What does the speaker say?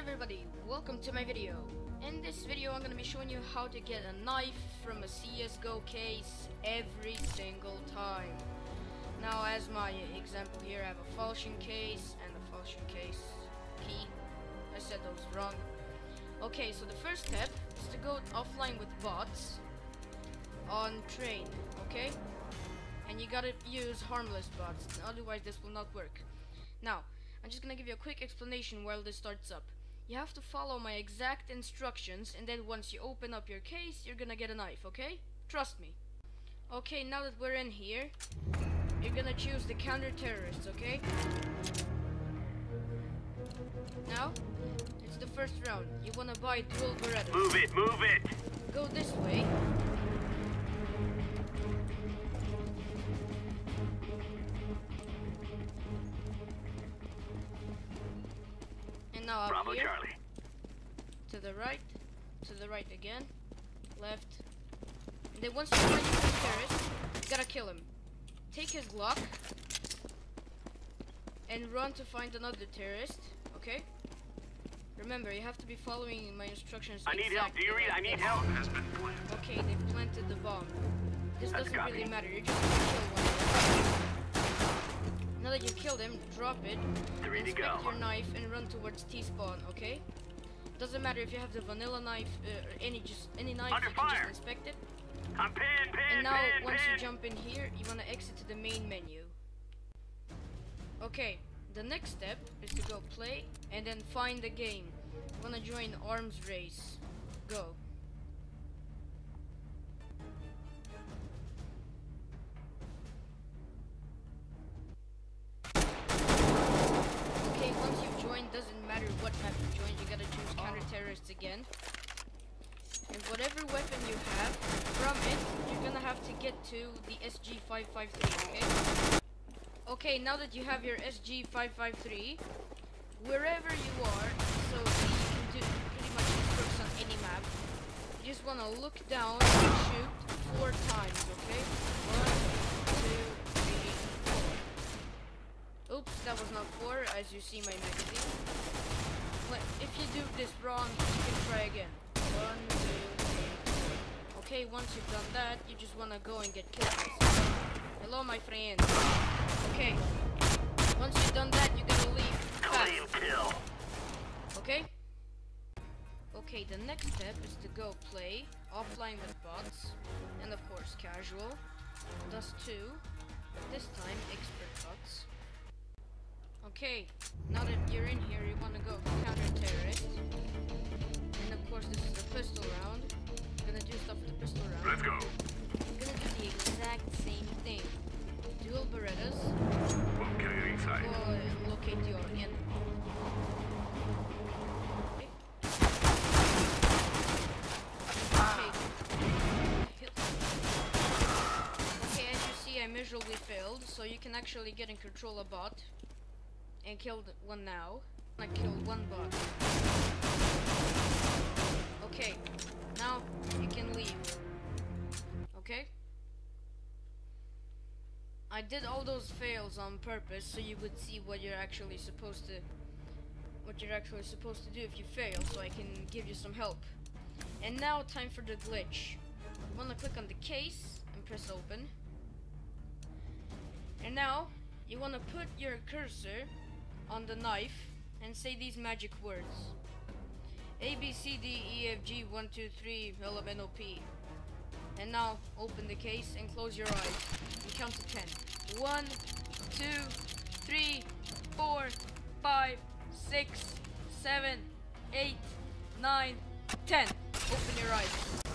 everybody, welcome to my video. In this video I'm gonna be showing you how to get a knife from a CSGO case every single time. Now as my example here I have a falchion case and a falchion case key. I said those wrong. Okay, so the first step is to go offline with bots on train, okay? And you gotta use harmless bots, otherwise this will not work. Now, I'm just gonna give you a quick explanation while this starts up. You have to follow my exact instructions and then once you open up your case, you're gonna get a knife, okay? Trust me. Okay, now that we're in here, you're gonna choose the counter-terrorists, okay? Now, it's the first round. You wanna buy dual Berettas. Move it, move it! Go this way. Now up Bravo here, Charlie. to the right, to the right again, left. And then once you find the terrorist, you gotta kill him. Take his Glock and run to find another terrorist, okay? Remember, you have to be following my instructions I need help. Do you read? I need help. Okay, they've planted the bomb. This That's doesn't really matter. You're just gonna kill. Now that you killed him, drop it. Inspect go. your knife and run towards T-spawn. Okay? Doesn't matter if you have the vanilla knife uh, or any just any knife. Under you can fire. just inspect it. I'm pinned, And pinned, now pinned, once you jump in here, you wanna exit to the main menu. Okay. The next step is to go play and then find the game. You wanna join arms race. Go. What map you gotta choose counter-terrorists again. And whatever weapon you have, from it, you're gonna have to get to the SG-553, okay? Okay, now that you have your SG-553, wherever you are, so you can do pretty much strokes on any map, you just wanna look down and shoot four times, okay? One, two, three, four. Oops, that was not four, as you see my magazine. If you do this wrong, you can try again. One, two, three. Okay, once you've done that, you just wanna go and get killed. Hello, my friend. Okay. Once you've done that, you gotta leave. Clean kill. Okay? Okay, the next step is to go play offline with bots, and of course casual. Dust 2, but this time expert bots. Okay, now that you're in here, you want to go counter terrorist. And of course, this is the pistol round. I'm gonna do stuff with the pistol round. Let's go. I'm gonna do the exact same thing. Dual Berettas, kill inside. and locate your enemy. Okay. As you see, I miserably failed, so you can actually get in control a bot and killed one now. I killed one bot. Okay, now you can leave. Okay? I did all those fails on purpose so you would see what you're actually supposed to what you're actually supposed to do if you fail so I can give you some help. And now time for the glitch. You wanna click on the case and press open. And now you wanna put your cursor on the knife and say these magic words. A B C D E F G 1 2 3 L M N O P. And now open the case and close your eyes. And count to 10. 1, 2, 3, 4, 5, 6, 7, 8, 9, 10. Open your eyes.